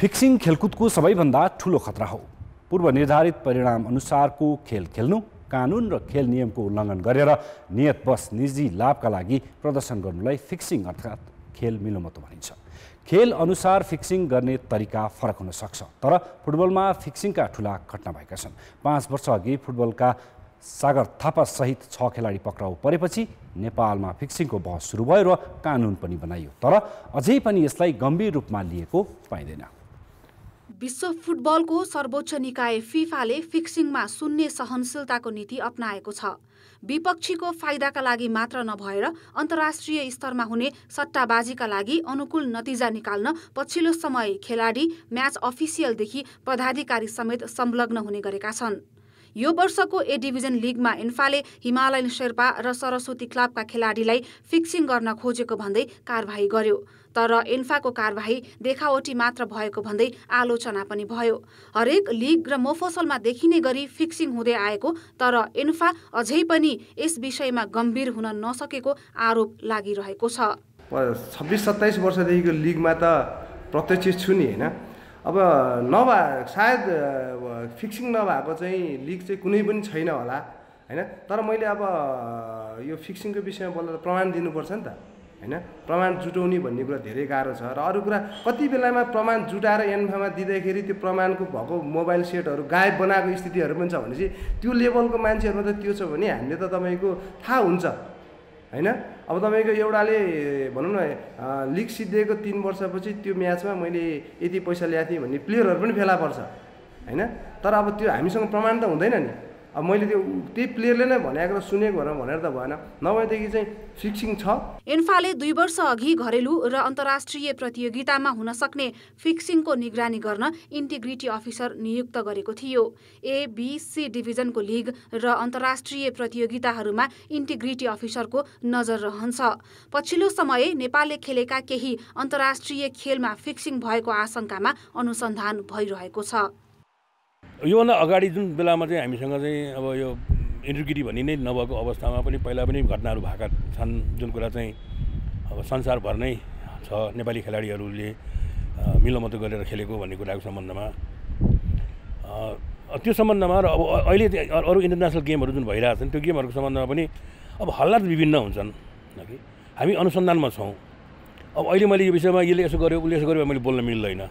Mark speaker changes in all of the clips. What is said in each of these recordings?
Speaker 1: Fixing खेलकुदको सबैभन्दा ठुलो खतरा हो। पूर्व निर्धारित परिणाम अनुसारको खेल खेल्नु कानुन र खेल नियमको उल्लङ्घन गरेर नियतवश निजी लाभका लागि प्रदर्शन गर्नुलाई फिक्सिङ अर्थात् खेल मिलोमतो भनिन्छ। खेल अनुसार फिक्सिङ गर्ने तरिका फरक हुन सक्छ तर फुटबलमा फिक्सिङका ठुला घटना भएका छन्। पाँच वर्ष अघि फुटबलका सागर थापा सहित छ खेलाडी पक्राउ परेपछि नेपालमा फिक्सिङको बहस सुरु भयो र कानुन पनि बनाइयो तर अझै पनि यसलाई गम्भीर रूपमा लिएको पाइँदैन।
Speaker 2: विश्व फुटबलको सर्वोच्च निकाय फिफाले फिक्सिङमा शून्य सहनशीलताको नीति अप्नाएको छ। विपक्षीको फाइदाका लागि मात्र नभएर अन्तर्राष्ट्रिय स्तरमा हुने सट्टाबाजीका लागि अनुकूल नतिजा निकाल्न पछिल्लो समय खेलाडी म्याच अफिसियलदेखि पदाधिकारी समेत संलग्न हुने गरेका छन्। यो वर्षको ए डिभिजन लिगमा इन्फाले हिमालयन शेर्पा र सरस्वती क्लबका खेलाडीलाई फिक्सिङ गर्न खोजेको भन्दै कारवाही गर्यो। तर इन्फाको कारवाही देखावटी मात्र भएको भन्दै आलोचना पनि भयो। हरेक लिग र मोफसलमा देखिने गरी फिक्सिङ हुँदै आएको तर इन्फा अझै पनि यस विषयमा गम्भीर हुन नसकेको आरोप लागिरहेको छ।
Speaker 3: छब्बिस सत्ताइस वर्षदेखिको लिगमा त प्रत्यक्ष छु नि होइन? अब नभए सायद फिक्सिङ नभएको चाहिँ लिग चाहिँ कुनै पनि छैन होला होइन? तर मैले अब यो फिक्सिङको विषयमा बोल्दा प्रमाण दिनुपर्छ नि त। होइन? प्रमाण जुटाउने भन्ने कुरा धेरै गाह्रो छ। र अरू कुरा कति बेलामा प्रमाण जुटाएर एन्फामा दिँदाखेरि त्यो प्रमाणको भएको मोबाइल सेटहरू गायब बनाएको स्थितिहरू पनि छ भनेपछि त्यो लेभलको मान्छेहरूमा त त्यो छ भने हामीले त तपाईँको थाहा हुन्छ। होइन? अब तपाईँको एउटाले भनौँ न लिग सिद्धिएको तिन वर्षपछि त्यो म्याचमा मैले यति पैसा ल्याएको थिएँ भन्ने प्लेयरहरू पनि फेला पर्छ। होइन? तर अब त्यो हामीसँग प्रमाण त हुँदैन नि। अब मैले त्यो त्यही प्लेयरले नै भनेको र सुनेको भनेर त भएन। नभएदेखि चाहिँ फिक्सिङ छ।
Speaker 2: इन्फाले दुई वर्ष अघि घरेलु र अन्तर्राष्ट्रिय प्रतियोगितामा हुन सक्ने फिक्सिङको निगरानी गर्न इन्टिग्रिटी अफिसर नियुक्त गरेको थियो। ए बी सी डिभिजनको लिग र अन्तर्राष्ट्रिय प्रतियोगिताहरूमा इन्टिग्रिटी अफिसरको नजर रहन्छ। पछिल्लो समय नेपालले खेलेका केही अन्तर्राष्ट्रिय खेलमा फिक्सिङ भएको आशंकामा अनुसन्धान भइरहेको छ।
Speaker 4: योभन्दा अगाडि जुन बेलामा चाहिँ हामीसँग चाहिँ अब यो इन्टिग्रिटी भन्ने नै नभएको अवस्थामा पनि पहिला पनि घटनाहरू भएका छन् जुन कुरा चाहिँ अब संसारभर नै छ नेपाली खेलाडीहरूले मिलोमतो गरेर खेलेको भन्ने कुराको सम्बन्धमा। त्यो सम्बन्धमा र अब अहिले अरू इन्टरनेसनल गेमहरू जुन भइरहेको छन् त्यो गेमहरूको सम्बन्धमा पनि अब हल्लात विभिन्न हुन्छन् कि हामी अनुसन्धानमा छौँ। अब अहिले मैले यो विषयमा यसले यसो गर्यो उसले यसो गर्यो मैले बोल्न मिल्दैन।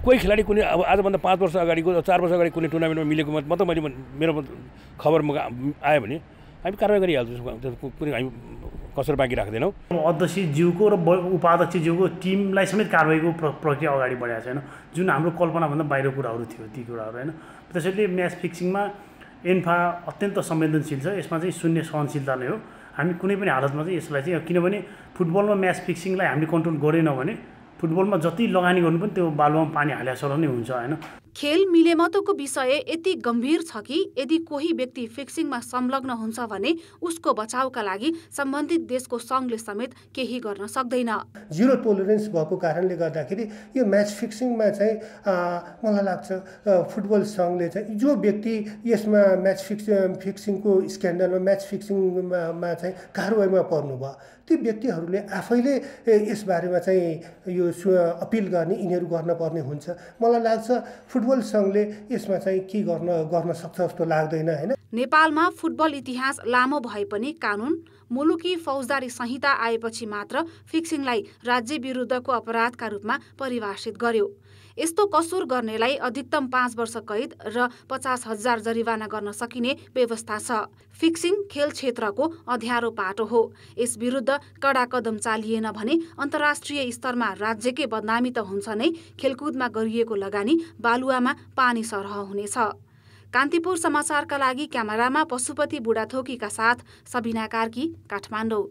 Speaker 4: कोही खेलाडी कुनै अब आजभन्दा पाँच वर्ष अगाडिको चार वर्ष अगाडि कुनै टुर्नामेन्टमा मिलेको मात्रै मैले मेरो खबर आयो भने हामी कारवाही गरिहाल्छौँ। कुनै हामी कसर बाँकी राख्दैनौँ।
Speaker 5: अध्यक्षज्यूको र उपाध्यक्षज्यूको टिमलाई समेत कारवाहीको प्रक्रिया अगाडि बढाएको छैन। जुन हाम्रो कल्पनाभन्दा बाहिर कुराहरू थियो ती कुराहरू होइन? त्यसैले म्याच फिक्सिङमा एन्फा अत्यन्त संवेदनशील छ। यसमा चाहिँ शून्य सहनशीलता नै हो। हामी कुनै पनि हालतमा चाहिँ यसलाई चाहिँ किनभने फुटबलमा म्याच फिक्सिङलाई हामीले कन्ट्रोल गरेनौँ भने फुटबलमा जति लगानी गर्नु पनि त्यो बालुवामा पानी हाले सर नै हुन्छ होइन?
Speaker 2: खेल मिलेमतोको विषय यति गम्भीर छ कि यदि कोही व्यक्ति फिक्सिङमा संलग्न हुन्छ भने उसको बचाउका लागि सम्बन्धित देशको सङ्घले समेत केही गर्न सक्दैन।
Speaker 6: जिरो टोलरेन्स भएको कारणले गर्दाखेरि यो म्याच फिक्सिङमा चाहिँ मलाई लाग्छ फुटबल सङ्घले चाहिँ जो व्यक्ति यसमा म्याच फिक्स फिक्सिङको स्क्यान्डलमा म्याच फिक्सिङमा चाहिँ कारवाहीमा पर्नुभयो ती व्यक्तिहरूले आफैले यसबारेमा चाहिँ यो अपिल गर्ने यिनीहरू गर्न पर्ने हुन्छ। मलाई लाग्छ फुटबल सङ्घले यसमा चाहिँ के गर्न गर्न सक्छ जस्तो लाग्दैन होइन?
Speaker 2: नेपालमा फुटबल इतिहास लामो भए पनि कानुन मुलुकी फौजदारी संहिता आएपछि मात्र फिक्सिङलाई राज्य विरुद्धको अपराधका रूपमा परिभाषित गर्यो। यस्तो कसुर गर्नेलाई अधिकतम पाँच वर्ष कैद र पचास हजार जरिवाना गर्न सकिने व्यवस्था छ। फिक्सिङ खेल क्षेत्रको अध्यारो पाटो हो। यस विरुद्ध कडा कदम चालिएन भने अन्तर्राष्ट्रिय स्तरमा राज्यकै बदनामी त हुन्छ नै खेलकुदमा गरिएको लगानी बालुवामा पानी सरह हुनेछ। कान्तिपुर समाचारका लागि क्यामेरामा पशुपति बुढाथोकीका साथ सबिना कार्की काठमाडौँ।